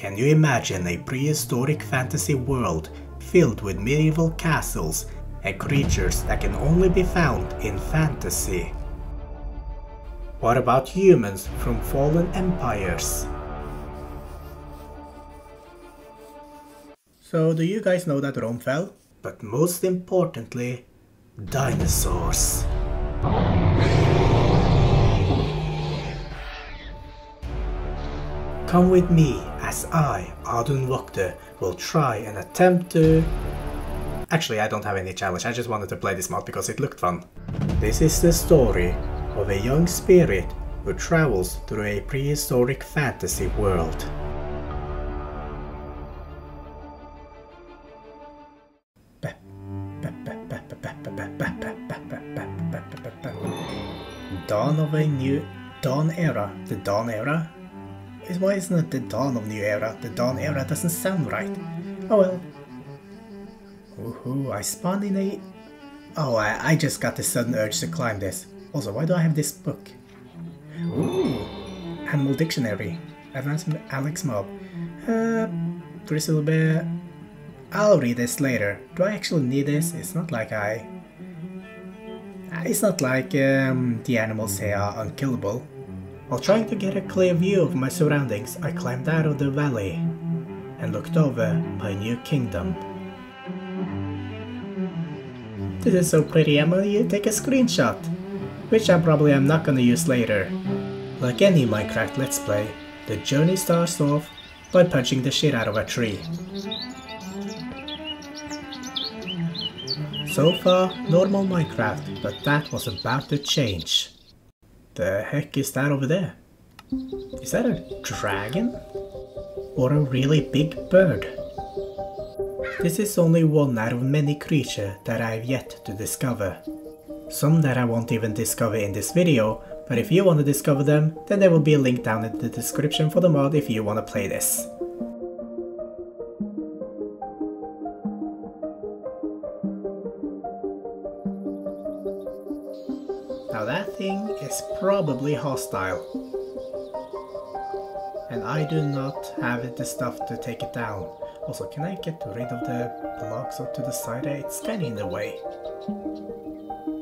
Can you imagine a prehistoric fantasy world filled with medieval castles and creatures that can only be found in fantasy? What about humans from fallen empires? So do you guys know that Rome fell? But most importantly, dinosaurs. Come with me as I, Audun Vokter, will try and attempt to... Actually, I don't have any challenge, I just wanted to play this mod because it looked fun. This is the story of a young spirit who travels through a prehistoric fantasy world. Dawn of a new dawn era. The dawn era? Why isn't it the dawn of new era? The dawn era doesn't sound right. Oh well. Woohoo, I spawned in a... Oh, I, I just got the sudden urge to climb this. Also, why do I have this book? Ooh, Animal Dictionary. Advanced Alex Mob. Uh, Bristle Bear. I'll read this later. Do I actually need this? It's not like I... It's not like um, the animals here are unkillable. While trying to get a clear view of my surroundings, I climbed out of the valley and looked over my new kingdom. This is so pretty, I'm gonna take a screenshot, which I probably am not gonna use later. Like any Minecraft Let's Play, the journey starts off by punching the shit out of a tree. So far, normal Minecraft, but that was about to change. The heck is that over there? Is that a dragon? Or a really big bird? This is only one out of many creatures that I have yet to discover. Some that I won't even discover in this video, but if you want to discover them, then there will be a link down in the description for the mod if you want to play this. Now that thing is probably hostile. And I do not have the stuff to take it down. Also, can I get rid of the blocks up to the side? It's kinda in the way.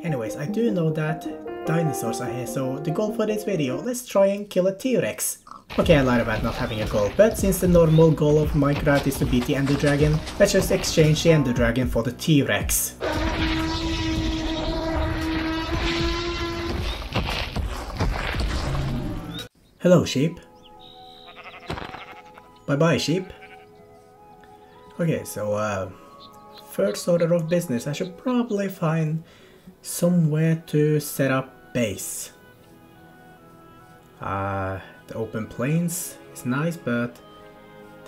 Anyways, I do know that dinosaurs are here, so the goal for this video, let's try and kill a T-Rex. Okay, I lied about not having a goal, but since the normal goal of Minecraft is to beat the Ender Dragon, let's just exchange the Ender Dragon for the T-Rex. Hello, sheep. Bye-bye, sheep. Okay, so, uh, first order of business, I should probably find somewhere to set up base. Uh, the open plains is nice, but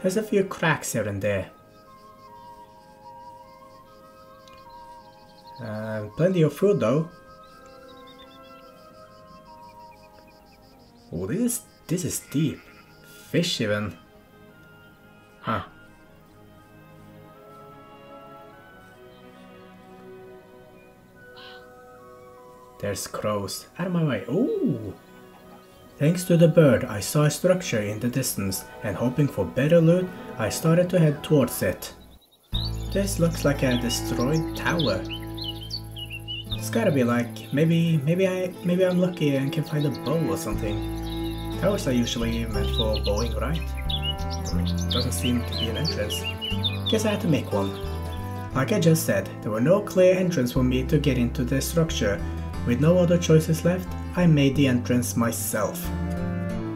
there's a few cracks here and there. Uh, plenty of food though. Oh, this is, this is deep. Fish even. Huh. There's crows. Out of my way. Ooh! Thanks to the bird, I saw a structure in the distance, and hoping for better loot, I started to head towards it. This looks like a destroyed tower. It's gotta be like, maybe, maybe I, maybe I'm lucky and can find a bow or something. Towers are usually meant for bowing, right? Doesn't seem to be an entrance. Guess I had to make one. Like I just said, there were no clear entrance for me to get into the structure, with no other choices left, I made the entrance myself.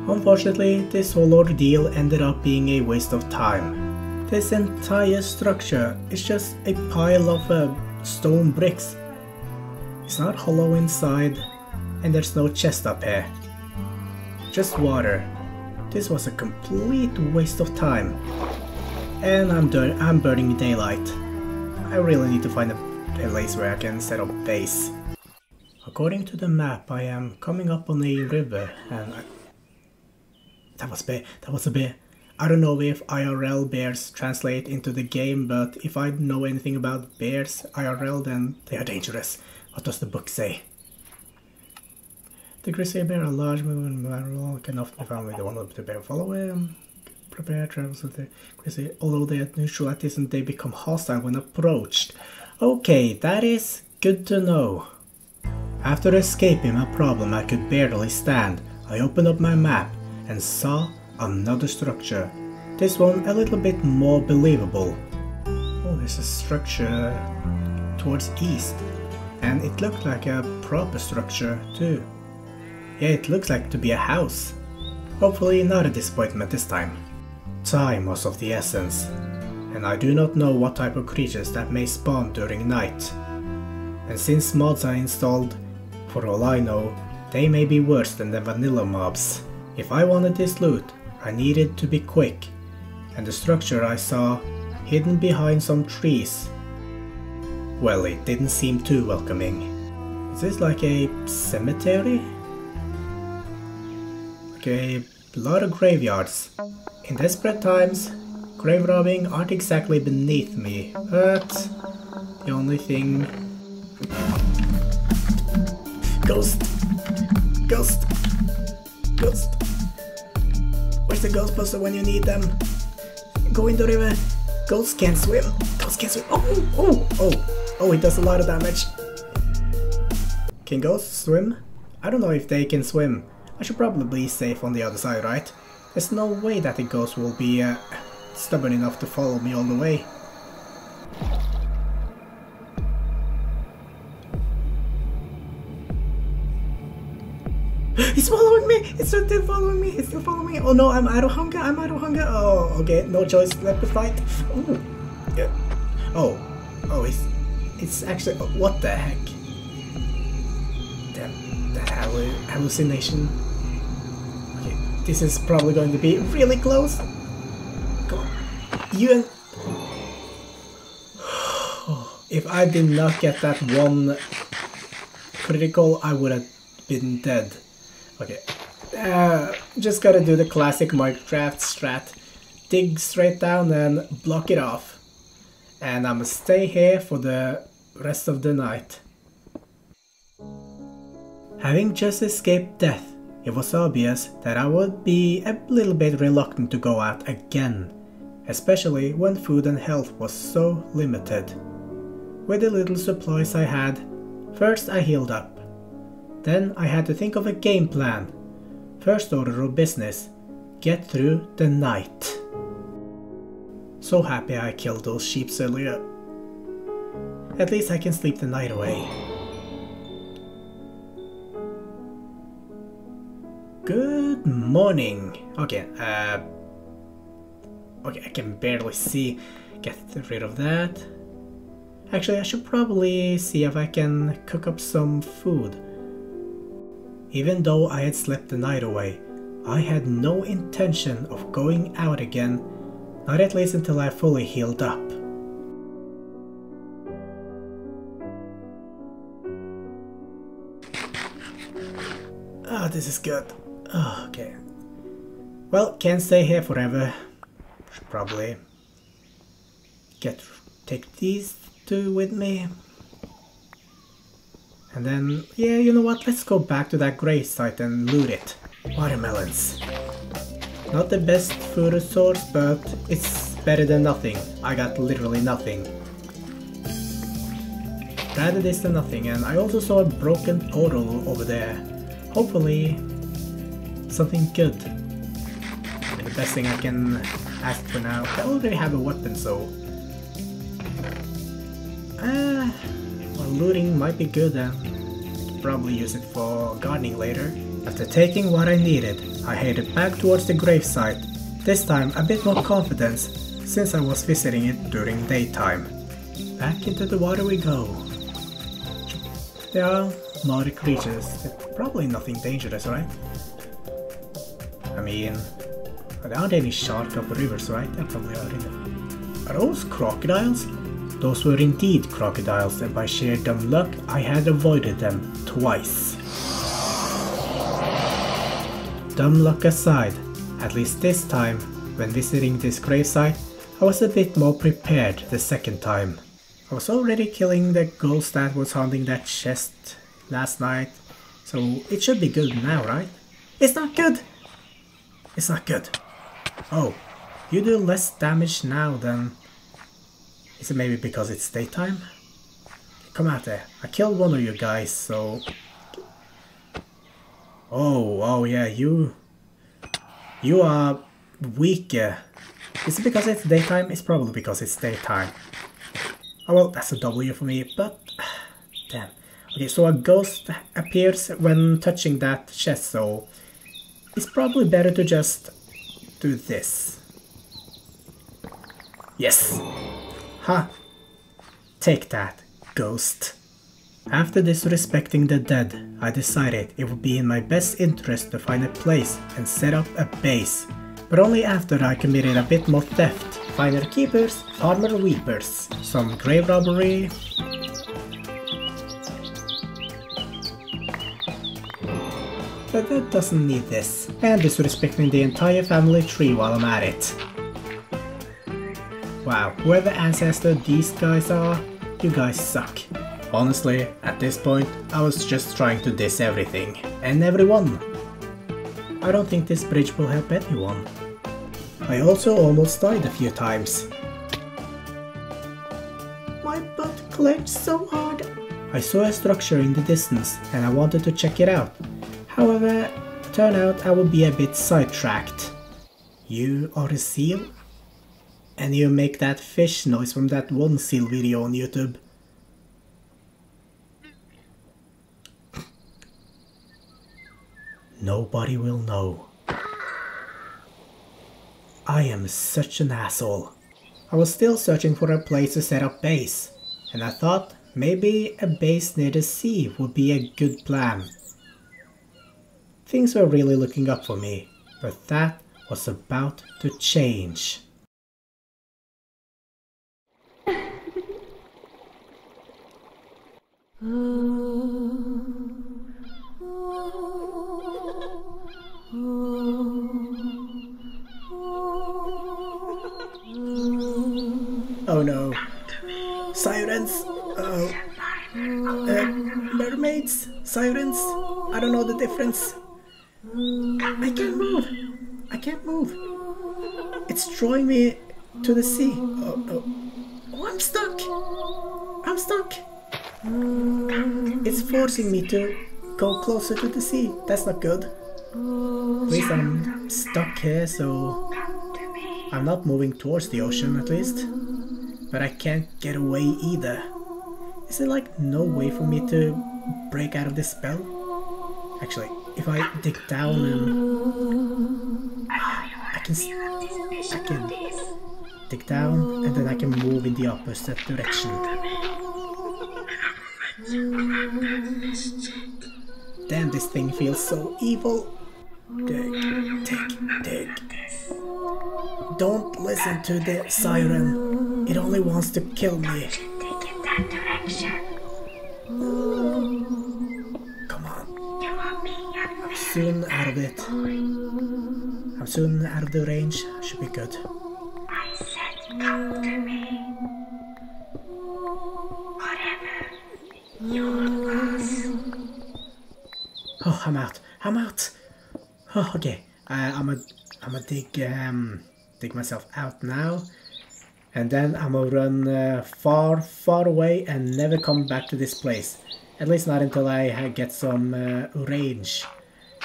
Unfortunately, this whole ordeal ended up being a waste of time. This entire structure is just a pile of uh, stone bricks. It's not hollow inside, and there's no chest up here. Just water. This was a complete waste of time. And I'm, I'm burning daylight. I really need to find a place where I can set up base. According to the map, I am coming up on a river, and I... that was. That was a bit. I don't know if IRL bears translate into the game, but if I know anything about bears IRL, then they are dangerous. What does the book say? The grizzly bear, a large moving barrel, can often be found with the one of the bear following. prepare travels with the crazy. Although they are neutral at this and they become hostile when approached. Okay, that is good to know. After escaping my problem I could barely stand, I opened up my map and saw another structure. This one a little bit more believable. Oh, there's a structure towards east. And it looked like a proper structure too. Yeah, it looks like to be a house. Hopefully not a disappointment this time. Time was of the essence, and I do not know what type of creatures that may spawn during night. And since mods are installed, for all I know, they may be worse than the vanilla mobs. If I wanted this loot, I needed to be quick, and the structure I saw hidden behind some trees. Well, it didn't seem too welcoming. Is this like a cemetery? Like a lot of graveyards. In desperate times, grave robbing aren't exactly beneath me, but the only thing Ghost! Ghost! Ghost! Where's the Ghostbuster when you need them? Go in the river. Ghosts can't swim. Ghosts can't swim. Oh! Oh! Oh! Oh, it does a lot of damage. Can ghosts swim? I don't know if they can swim. I should probably be safe on the other side, right? There's no way that the ghost will be uh, stubborn enough to follow me all the way. It's following me! It's still following me! It's still following me! Oh no, I'm out of hunger! I'm out of hunger! Oh, okay, no choice left to fight. Ooh. Yeah. Oh. Oh, it's... It's actually... Oh, what the heck? That hallucination. This is probably going to be really close. Come on. You. If I did not get that one critical, I would have been dead. Okay. Uh, just gotta do the classic Minecraft strat. Dig straight down and block it off. And I'ma stay here for the rest of the night. Having just escaped death, it was obvious that I would be a little bit reluctant to go out again, especially when food and health was so limited. With the little supplies I had, first I healed up. Then I had to think of a game plan. First order of business, get through the night. So happy I killed those sheep earlier. At least I can sleep the night away. Good morning. Okay, uh... Okay, I can barely see. Get rid of that. Actually, I should probably see if I can cook up some food. Even though I had slept the night away, I had no intention of going out again, not at least until I fully healed up. Ah, oh, this is good. Oh, okay. Well, can't stay here forever. Should probably get take these two with me. And then, yeah, you know what, let's go back to that grave site and loot it. Watermelons. Not the best food source, but it's better than nothing. I got literally nothing. Rather this than nothing, and I also saw a broken portal over there. Hopefully, something good. the best thing I can ask for now, I already have a weapon, so... Ah, well, looting might be good then. Probably use it for gardening later. After taking what I needed, I headed back towards the gravesite, this time a bit more confidence since I was visiting it during daytime. Back into the water we go. There are naughty creatures, probably nothing dangerous, right? I mean, there aren't any shark up rivers, right? There probably are. Are those crocodiles? Those were indeed crocodiles and by sheer dumb luck I had avoided them twice. Dumb luck aside, at least this time, when visiting this gravesite, I was a bit more prepared the second time. I was already killing the ghost that was haunting that chest last night, so it should be good now, right? It's not good! It's not good. Oh, You do less damage now than... Is it maybe because it's daytime? Come out there. I killed one of you guys, so... Oh, oh yeah, you... You are weaker. Is it because it's daytime? It's probably because it's daytime. Oh well, that's a W for me, but... Damn. Okay, so a ghost appears when touching that chest, so... It's probably better to just do this. Yes! Ha! Take that, ghost. After disrespecting the dead, I decided it would be in my best interest to find a place and set up a base, but only after I committed a bit more theft, finer keepers, farmer weepers, some grave robbery, that doesn't need this, and disrespecting the entire family tree while I'm at it. Wow, whoever ancestor these guys are, you guys suck. Honestly, at this point, I was just trying to diss everything, and everyone. I don't think this bridge will help anyone. I also almost died a few times. My butt clenched so hard. I saw a structure in the distance and I wanted to check it out. However, turn out I would be a bit sidetracked. You are a seal? And you make that fish noise from that one seal video on YouTube. Nobody will know. I am such an asshole. I was still searching for a place to set up base, and I thought maybe a base near the sea would be a good plan. Things were really looking up for me, but that was about to change. Oh no. Sirens! Oh. Uh, mermaids? Sirens? I don't know the difference. I can't move! I can't move! It's drawing me to the sea. Oh, oh. oh I'm stuck! I'm stuck! It's forcing me to go closer to the sea. That's not good. At least I'm stuck here, so I'm not moving towards the ocean at least. But I can't get away either. Is there like no way for me to break out of this spell? Actually, if I dig down and I can I can dig down and then I can move in the opposite direction. Damn, this thing feels so evil. Dig, dig, dig. Don't listen to the siren. It only wants to kill me. Come I'm soon out of it. I'm soon out of the range. Should be good. I said come to me. Whatever you. Oh, I'm out. I'm out. Oh, okay. Uh, I'm a, I'm a dig, um, dig myself out now, and then I'm gonna run uh, far, far away and never come back to this place. At least not until I get some uh, range,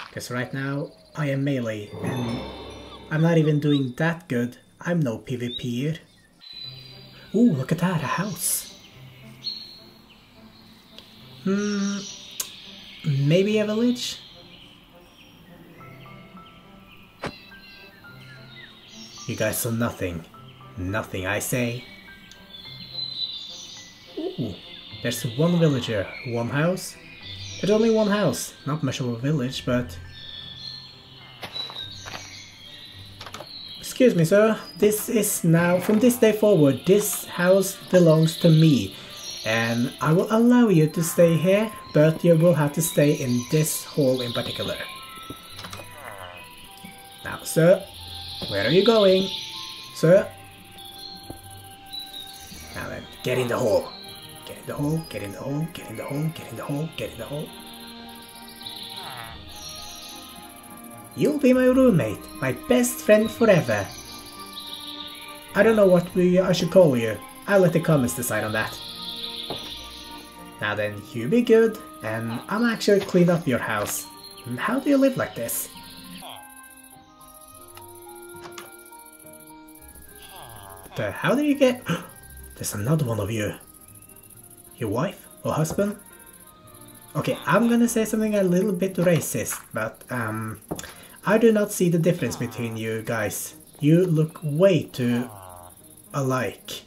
because right now I am melee, and I'm not even doing that good. I'm no PvPer. Ooh, look at that, a house. Hmm, maybe a village? You guys saw nothing. Nothing, I say. Ooh, there's one villager, one house. There's only one house. Not much of a village, but... Excuse me, sir. This is now, from this day forward, this house belongs to me. And I will allow you to stay here, but you will have to stay in this hall in particular. Now, sir, where are you going? Sir? Now then, get in the hole. The hole, get in the hole, get in the hole, get in the hole, get in the hole. You'll be my roommate, my best friend forever. I don't know what we I should call you. I'll let the comments decide on that. Now then, you be good, and I'm actually clean up your house. How do you live like this? How did you get... There's another one of you. Your wife or husband? Okay, I'm gonna say something a little bit racist, but um, I do not see the difference between you guys. You look way too alike.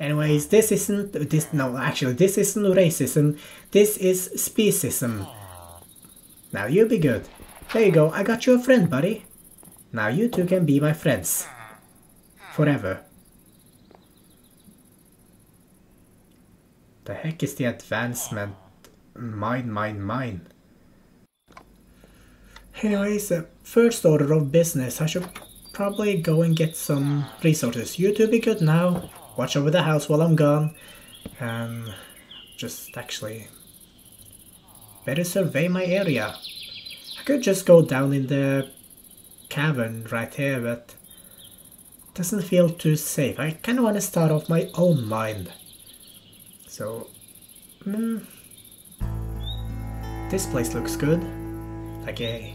Anyways, this isn't this no actually this isn't racism. This is speciesism. Now you be good. There you go, I got you a friend, buddy. Now you two can be my friends. Forever. The heck is the advancement? Mine, mine, mine. Anyways, first order of business, I should probably go and get some resources. You two be good now. Watch over the house while I'm gone. Um, just actually better survey my area. I could just go down in the cavern right here, but doesn't feel too safe. I kind of want to start off my own mine. So, mm, this place looks good. Like a,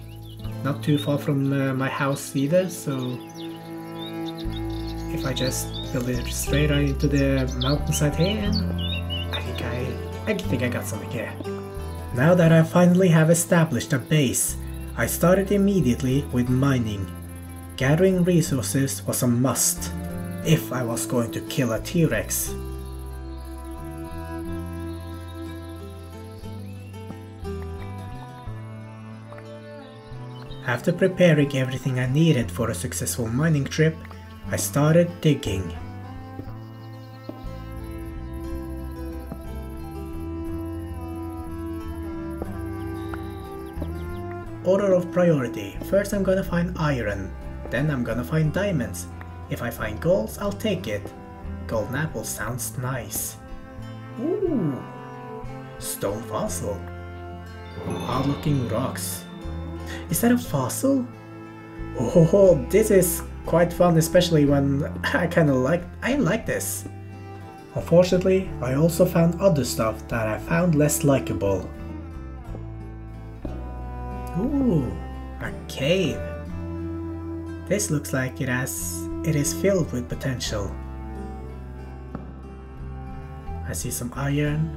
not too far from uh, my house either, so if I just build it straight right into the mountainside here, I think I, I think I got something here. Now that I finally have established a base, I started immediately with mining. Gathering resources was a must if I was going to kill a T-Rex. After preparing everything I needed for a successful mining trip, I started digging. Order of priority. First I'm gonna find iron, then I'm gonna find diamonds. If I find golds, I'll take it. Golden apple sounds nice. Ooh! Stone fossil. Odd looking rocks. Is that a fossil? Oh, this is quite fun, especially when I kinda like- I like this. Unfortunately, I also found other stuff that I found less likable. Ooh, a cave. This looks like it has it is filled with potential. I see some iron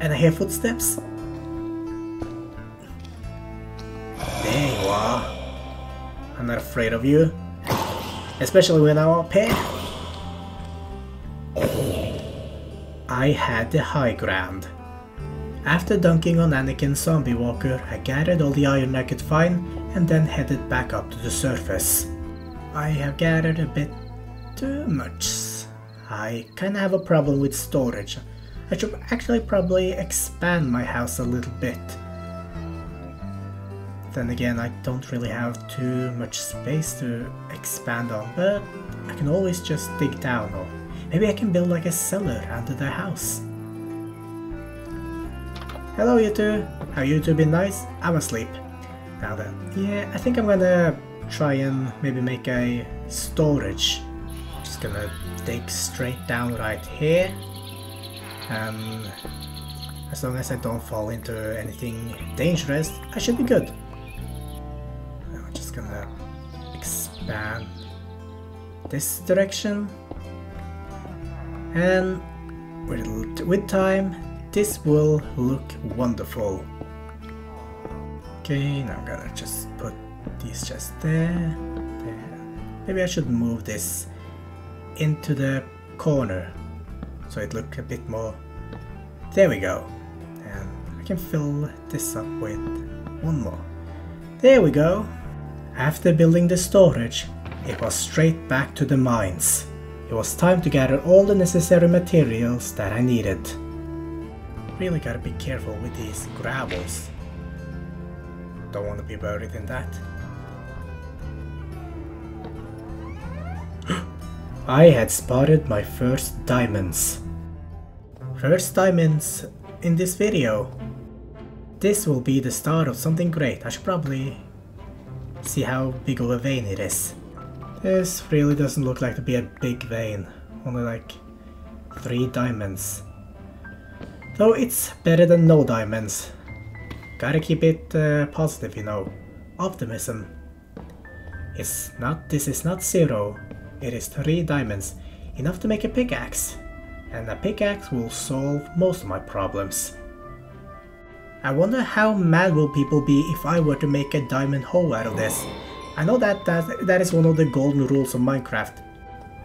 and I hear footsteps. Afraid of you. Especially when I'm up here. I had the high ground. After dunking on Anakin Zombie Walker, I gathered all the iron I could find and then headed back up to the surface. I have gathered a bit too much. I kinda have a problem with storage. I should actually probably expand my house a little bit. Then again, I don't really have too much space to expand on, but I can always just dig down or maybe I can build like a cellar under the house. Hello you two! How you two been nice? I'm asleep. Now then, yeah, I think I'm gonna try and maybe make a storage. Just gonna dig straight down right here. Um, as long as I don't fall into anything dangerous, I should be good. Just gonna expand this direction. And with, with time, this will look wonderful. Okay, now I'm gonna just put these just there, there. Maybe I should move this into the corner so it look a bit more. There we go. And I can fill this up with one more. There we go. After building the storage, it was straight back to the mines. It was time to gather all the necessary materials that I needed. Really gotta be careful with these gravels. Don't want to be buried in that. I had spotted my first diamonds. First diamonds in this video. This will be the start of something great. I should probably see how big of a vein it is. This really doesn't look like to be a big vein. Only like three diamonds. Though it's better than no diamonds. Gotta keep it uh, positive, you know. Optimism. It's not, this is not zero. It is three diamonds. Enough to make a pickaxe. And a pickaxe will solve most of my problems. I wonder how mad will people be if I were to make a diamond hoe out of this. I know that, that that is one of the golden rules of Minecraft.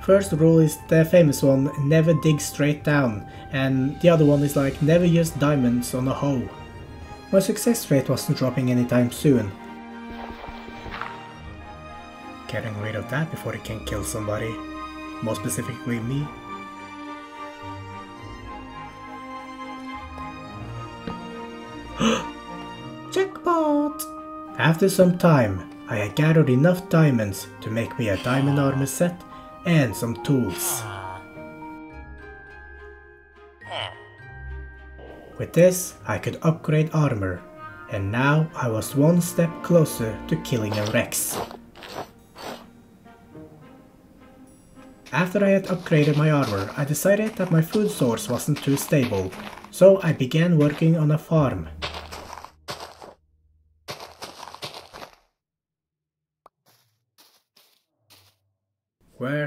First rule is the famous one, never dig straight down, and the other one is like never use diamonds on a hoe. My success rate wasn't dropping anytime soon. Getting rid of that before it can kill somebody. More specifically me. Jackpot! After some time, I had gathered enough diamonds to make me a diamond armor set and some tools. With this, I could upgrade armor, and now I was one step closer to killing a Rex. After I had upgraded my armor, I decided that my food source wasn't too stable, so I began working on a farm.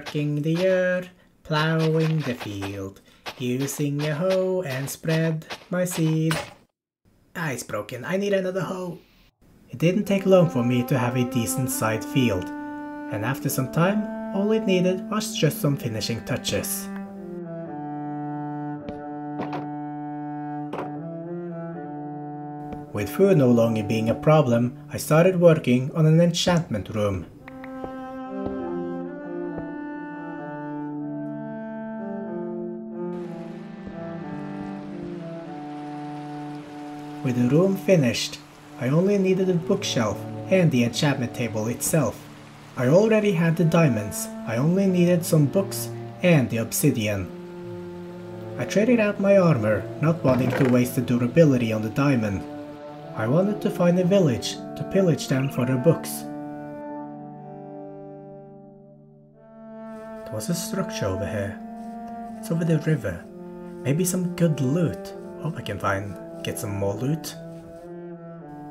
Working the earth, plowing the field, using a hoe and spread my seed. Ah, it's broken, I need another hoe. It didn't take long for me to have a decent sized field, and after some time, all it needed was just some finishing touches. With food no longer being a problem, I started working on an enchantment room. With the room finished, I only needed a bookshelf and the enchantment table itself. I already had the diamonds, I only needed some books and the obsidian. I traded out my armor, not wanting to waste the durability on the diamond. I wanted to find a village to pillage them for their books. There was a structure over here. It's over the river. Maybe some good loot. Hope I can find get some more loot.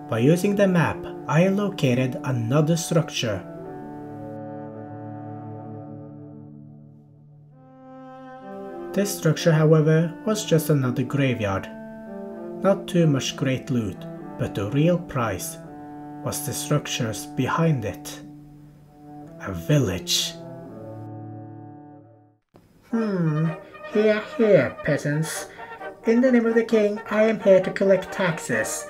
By using the map, I located another structure. This structure, however, was just another graveyard. Not too much great loot, but the real prize was the structures behind it. A village. Hmm, here, here, peasants. In the name of the king, I am here to collect taxes.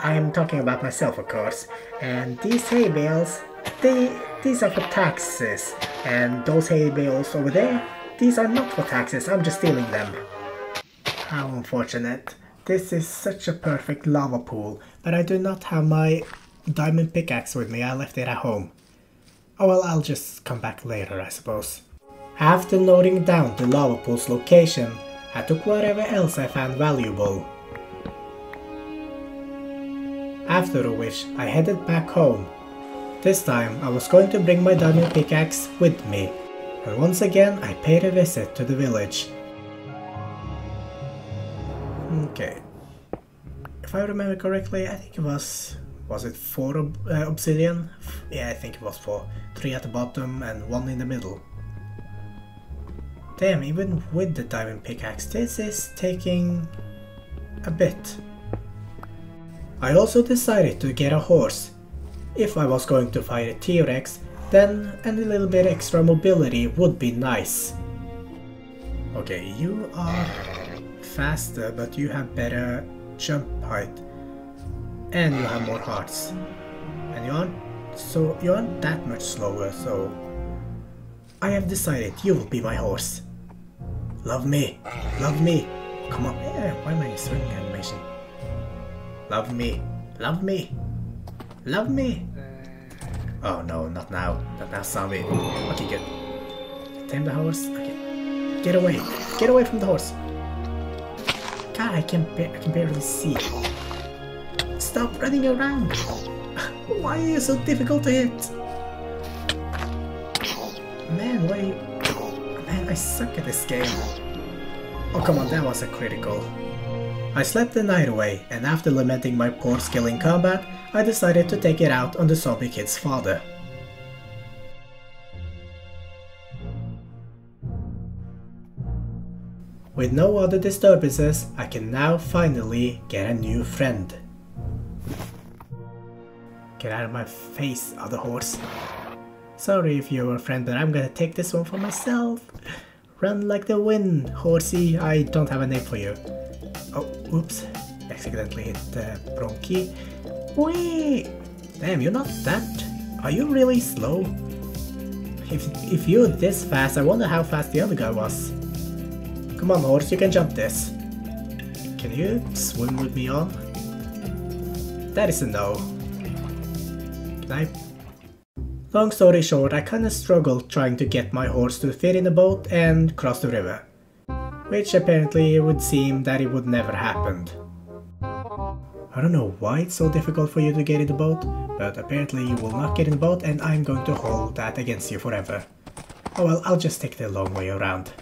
I am talking about myself, of course. And these hay bales, they, these are for taxes. And those hay bales over there, these are not for taxes, I'm just stealing them. How unfortunate. This is such a perfect lava pool, but I do not have my diamond pickaxe with me, I left it at home. Oh well, I'll just come back later, I suppose. After noting down the lava pool's location, I took whatever else I found valuable. After which, I headed back home. This time, I was going to bring my diamond pickaxe with me, and once again I paid a visit to the village. Okay. If I remember correctly, I think it was... Was it 4 ob uh, obsidian? Yeah, I think it was 4. 3 at the bottom and 1 in the middle. Damn, even with the diamond pickaxe, this is taking a bit. I also decided to get a horse. If I was going to fight a T-Rex, then a little bit extra mobility would be nice. Okay, you are faster, but you have better jump height. And you have more hearts. And you aren't so you aren't that much slower, so I have decided you will be my horse. Love me. Love me. Come on. Yeah, why am I swinging animation? Love me. Love me. Love me. Oh no, not now. Not now, zombie. Okay, good. Tame the horse. Okay. Get away. Get away from the horse. God, I can I can barely see. Stop running around. Why are you so difficult to hit? Man, why... Man, I suck at this game. Oh, come on, that was a critical. I slept the night away, and after lamenting my poor skill in combat, I decided to take it out on the zombie kid's father. With no other disturbances, I can now finally get a new friend. Get out of my face, other horse. Sorry if you're a friend, but I'm gonna take this one for myself. Run like the wind, horsey. I don't have a name for you. Oh, oops. Accidentally hit the wrong key. Wait! Damn, you're not that... Are you really slow? If, if you're this fast, I wonder how fast the other guy was. Come on, horse, you can jump this. Can you swim with me on? That is a no. Can I? Long story short, I kinda struggled trying to get my horse to fit in the boat and cross the river. Which apparently it would seem that it would never happen. I don't know why it's so difficult for you to get in the boat, but apparently you will not get in the boat and I'm going to hold that against you forever. Oh well, I'll just take the long way around.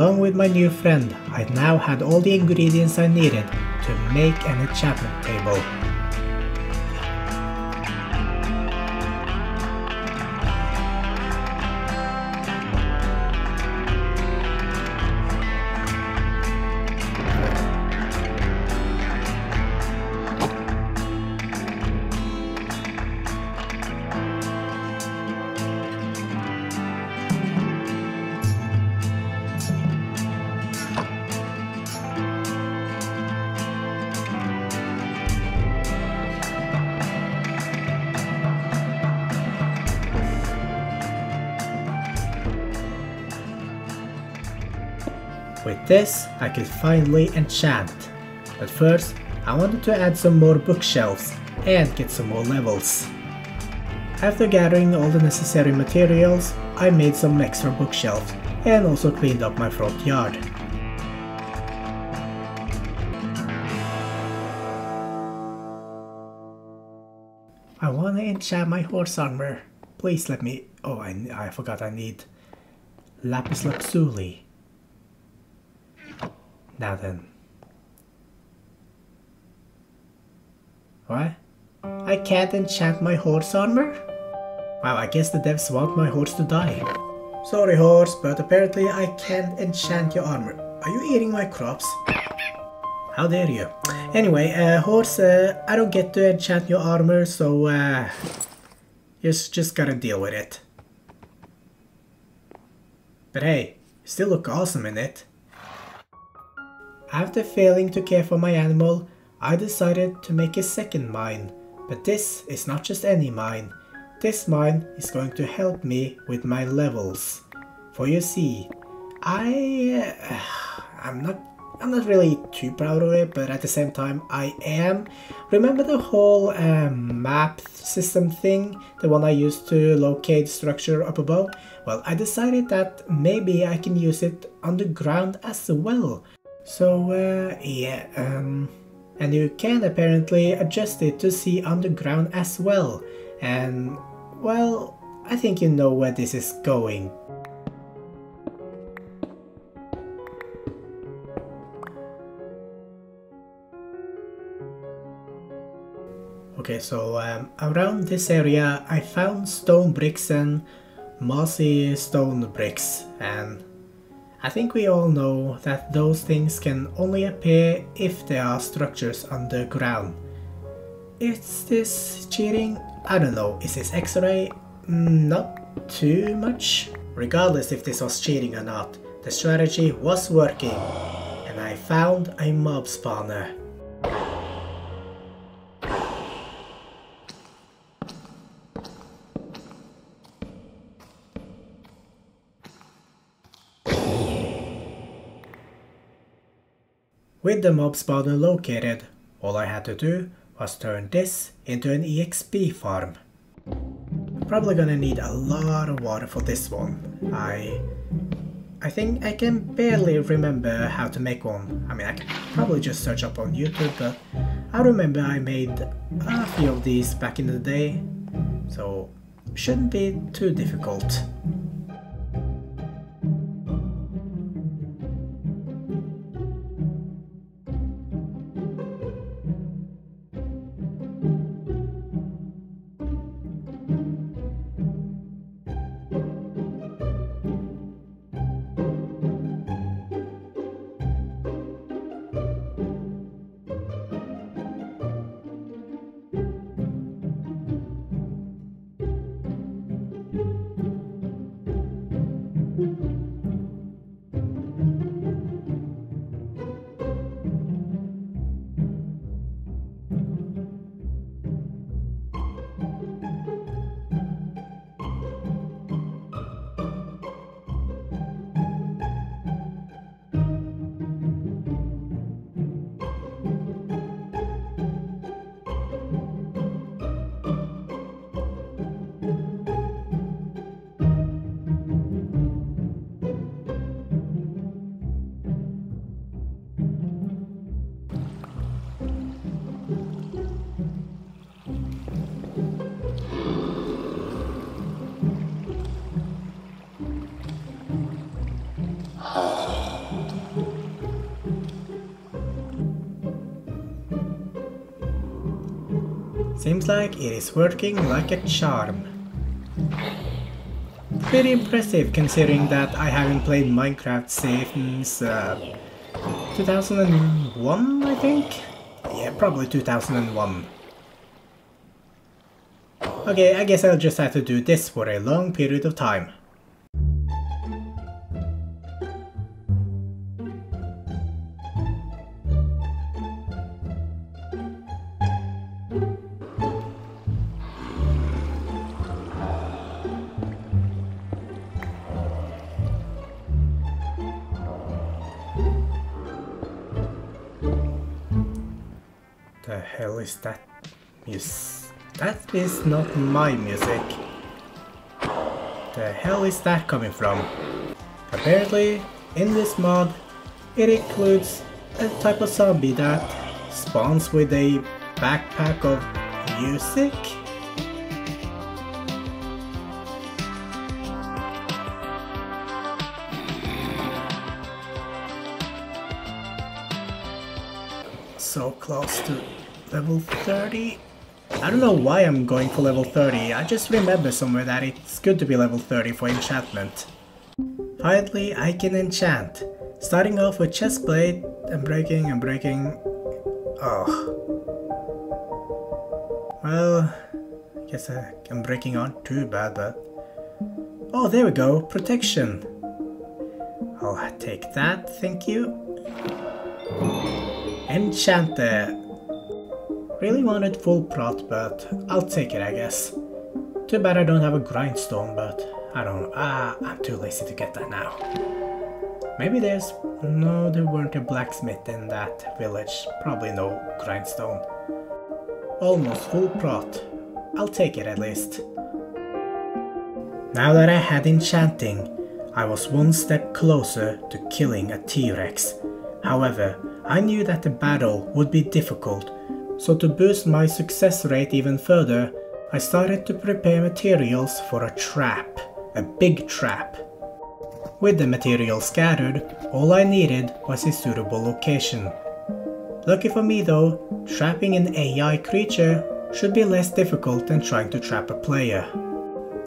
Along with my new friend, I now had all the ingredients I needed to make an enchantment table. This, I could finally enchant. But first, I wanted to add some more bookshelves and get some more levels. After gathering all the necessary materials, I made some extra bookshelves and also cleaned up my front yard. I wanna enchant my horse armor. Please let me... Oh, I, I forgot I need lapis lazuli. Now then. What? I can't enchant my horse armor? Wow, I guess the devs want my horse to die. Sorry horse, but apparently I can't enchant your armor. Are you eating my crops? How dare you? Anyway, uh, horse, uh, I don't get to enchant your armor, so uh, just, just gotta deal with it. But hey, still look awesome in it. After failing to care for my animal, I decided to make a second mine. But this is not just any mine. This mine is going to help me with my levels. For you see, I... Uh, I'm not I'm not really too proud of it, but at the same time I am. Remember the whole um, map system thing? The one I used to locate structure up above? Well, I decided that maybe I can use it underground as well. So, uh, yeah, um, and you can apparently adjust it to see underground as well. And, well, I think you know where this is going. Okay, so um, around this area I found stone bricks and mossy stone bricks and I think we all know that those things can only appear if there are structures underground. Is this cheating? I don't know, is this x-ray? Mm, Not too much. Regardless if this was cheating or not, the strategy was working, and I found a mob spawner. With the mob spawner located, all I had to do was turn this into an EXP farm. Probably gonna need a lot of water for this one. I I think I can barely remember how to make one. I mean, I can probably just search up on YouTube, but I remember I made a few of these back in the day, so shouldn't be too difficult. Seems like it is working like a charm. Pretty impressive considering that I haven't played Minecraft since uh, 2001 I think? Yeah, probably 2001. Okay, I guess I'll just have to do this for a long period of time. Is that mus- That is not my music. The hell is that coming from? Apparently, in this mod, it includes a type of zombie that spawns with a backpack of music? so close to level 30. I don't know why I'm going for level 30, I just remember somewhere that it's good to be level 30 for enchantment. Finally, I can enchant. Starting off with chestplate Unbreaking and breaking. Oh. Well, I guess I, I'm breaking aren't too bad, but... Oh, there we go, protection. I'll take that, thank you. Enchanter. Really wanted full prot, but I'll take it, I guess. Too bad I don't have a grindstone, but I don't. Ah, I'm too lazy to get that now. Maybe there's. No, there weren't a blacksmith in that village. Probably no grindstone. Almost full prot. I'll take it at least. Now that I had enchanting, I was one step closer to killing a T-Rex. However, I knew that the battle would be difficult, so to boost my success rate even further, I started to prepare materials for a trap, a big trap. With the materials scattered, all I needed was a suitable location. Lucky for me though, trapping an AI creature should be less difficult than trying to trap a player.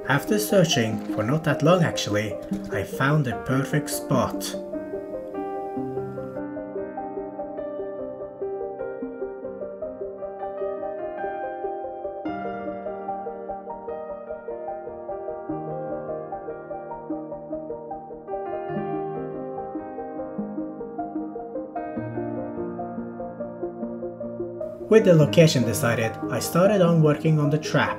After searching for not that long actually, I found the perfect spot. With the location decided, I started on working on the trap.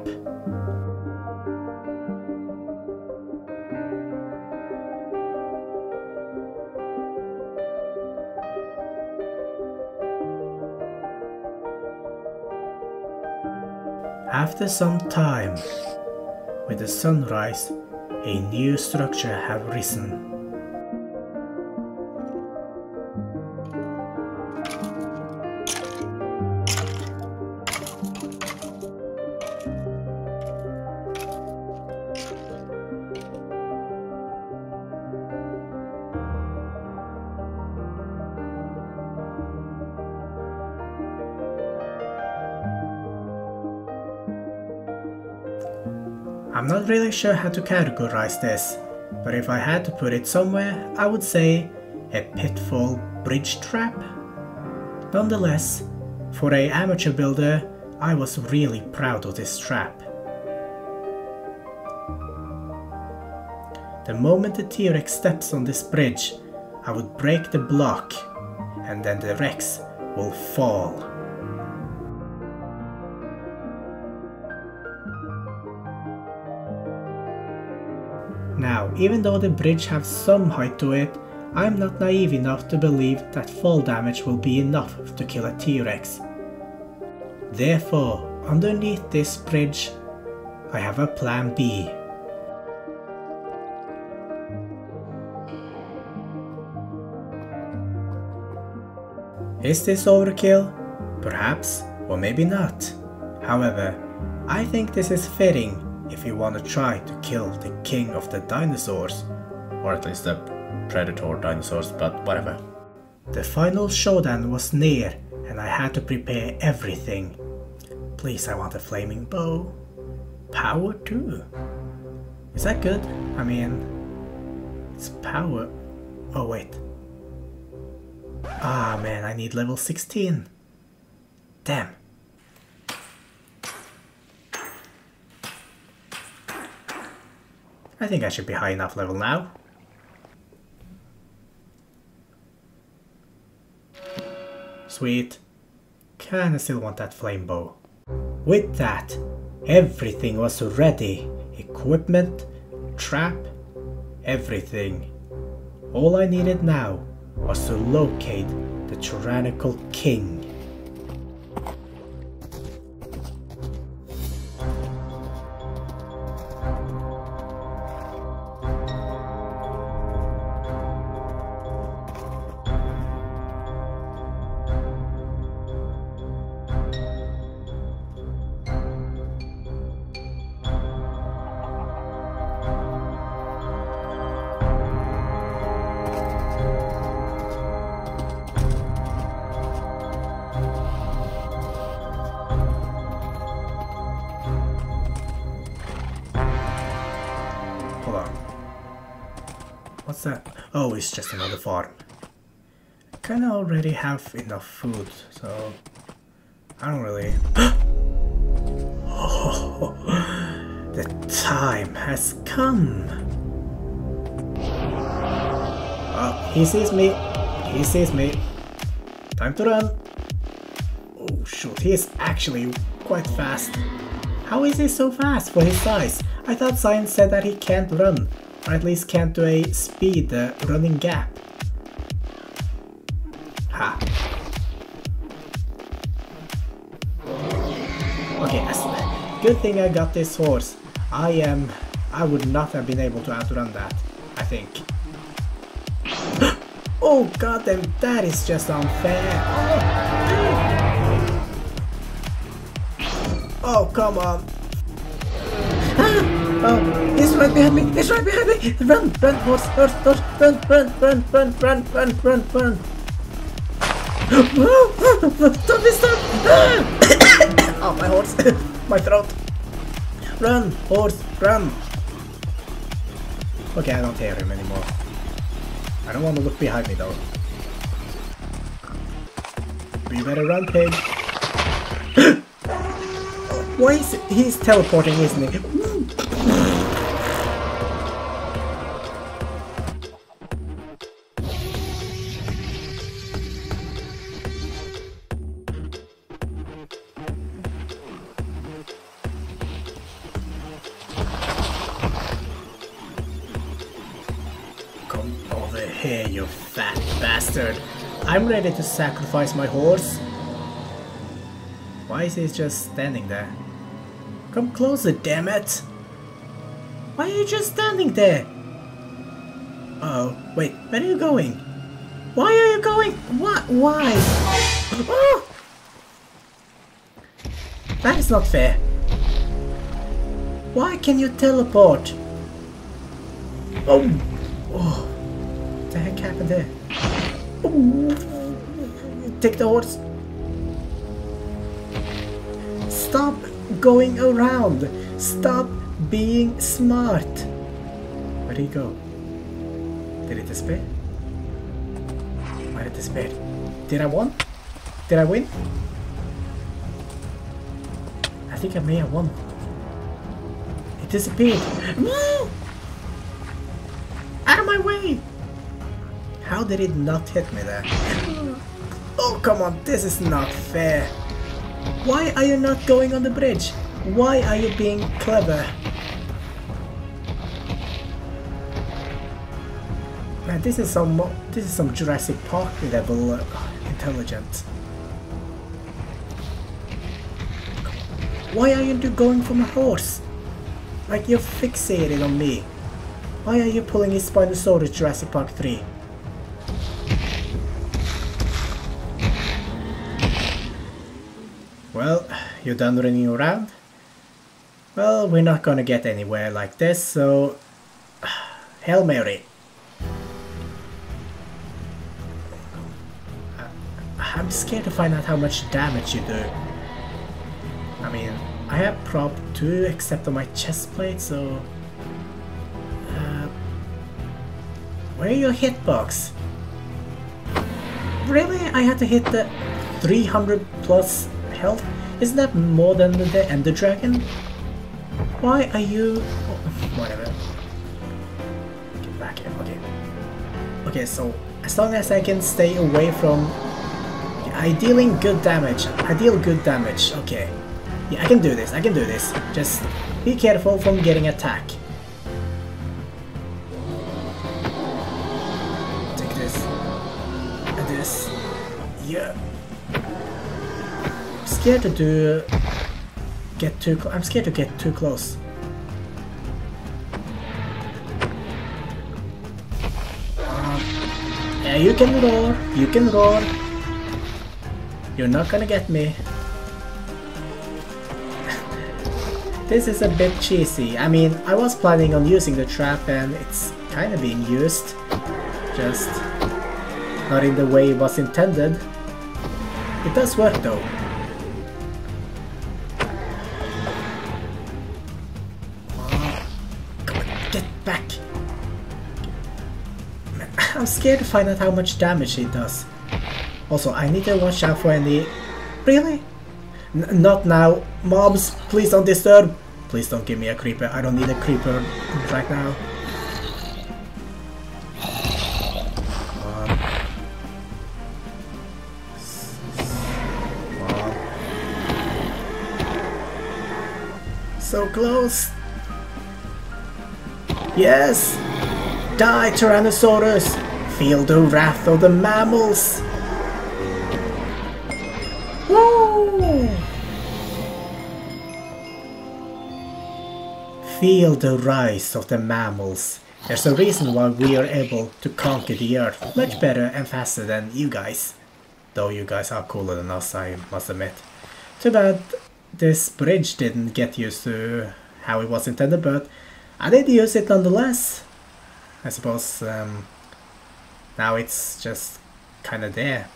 After some time, with the sunrise, a new structure have risen. Sure how to categorize this, but if I had to put it somewhere, I would say a pitfall bridge trap. Nonetheless, for a amateur builder, I was really proud of this trap. The moment the T-Rex steps on this bridge, I would break the block, and then the Rex will fall. Even though the bridge has some height to it, I'm not naive enough to believe that fall damage will be enough to kill a T-Rex. Therefore, underneath this bridge, I have a plan B. Is this overkill? Perhaps, or maybe not. However, I think this is fitting if you want to try to kill the king of the dinosaurs, or at least the predator dinosaurs, but whatever. The final showdown was near, and I had to prepare everything. Please, I want a flaming bow. Power too. Is that good? I mean, it's power. Oh, wait. Ah, man, I need level 16. Damn. I think I should be high enough level now. Sweet. Kinda still want that flame bow. With that, everything was ready. Equipment, trap, everything. All I needed now was to locate the tyrannical king. Oh, it's just another farm. I kinda already have enough food, so I don't really. oh, the time has come. Oh, he sees me. He sees me. Time to run. Oh shoot, he is actually quite fast. How is he so fast for his size? I thought science said that he can't run, or at least can't do a speed uh, running gap. Ha. Okay, good thing I got this horse. I am... I would not have been able to outrun that, I think. oh goddamn, that is just unfair. Oh, oh come on. Oh, he's right behind me! He's right behind me! Run, run, horse, horse, horse! Run, run, run, run, run, run, run, run! Don't be oh, my horse! my throat! Run, horse, run! Okay, I don't hear him anymore. I don't want to look behind me though. You better run, pig. Why is he's teleporting, isn't he? Ready to sacrifice my horse. Why is he just standing there? Come closer, damn it! Why are you just standing there? Uh oh, wait, where are you going? Why are you going? What? Why? Oh! That is not fair. Why can you teleport? Oh! Oh! What the heck happened there? Oh. Take the horse. Stop going around. Stop being smart. Where did he go? Did it disappear? Why did it disappear? Did I win? Did I win? I think I may have won. It disappeared. Out of my way! How did it not hit me there? Come on, this is not fair. Why are you not going on the bridge? Why are you being clever? Man, this is some this is some Jurassic Park level uh, intelligence. Why are you going from a horse? Like you're fixated on me. Why are you pulling his Spinosaurus Jurassic Park 3? Well, you're done running around? Well, we're not gonna get anywhere like this, so... Hail Mary. I'm scared to find out how much damage you do. I mean, I have prot 2 except on my chest plate, so... Uh, where are your hitbox? Really? I had to hit the 300 plus health? Isn't that more than the Ender Dragon? Why are you... Oh, whatever. Get back here, okay. Okay, so as long as I can stay away from... I dealing good damage. I deal good damage, okay. Yeah, I can do this, I can do this. Just be careful from getting attacked. Scared to do get too I'm scared to get too close. Um, yeah, you can roar. You can roar. You're not gonna get me. this is a bit cheesy. I mean, I was planning on using the trap and it's kind of being used. Just not in the way it was intended. It does work though. Scared to find out how much damage it does. Also, I need to watch out for any... Really? N not now. Mobs, please don't disturb. Please don't give me a creeper. I don't need a creeper right now. So close. Yes! Die, Tyrannosaurus! Feel the wrath of the mammals! Woo! Feel the rise of the mammals. There's a reason why we are able to conquer the earth much better and faster than you guys. Though you guys are cooler than us, I must admit. Too bad this bridge didn't get used to how it was intended, but I did use it nonetheless. I suppose um, now it's just kinda there.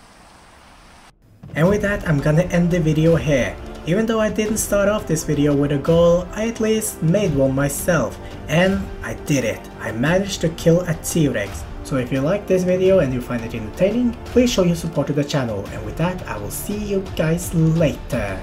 And with that I'm gonna end the video here. Even though I didn't start off this video with a goal, I at least made one myself. And I did it. I managed to kill a T-Rex. So if you like this video and you find it entertaining, please show your support to the channel. And with that, I will see you guys later.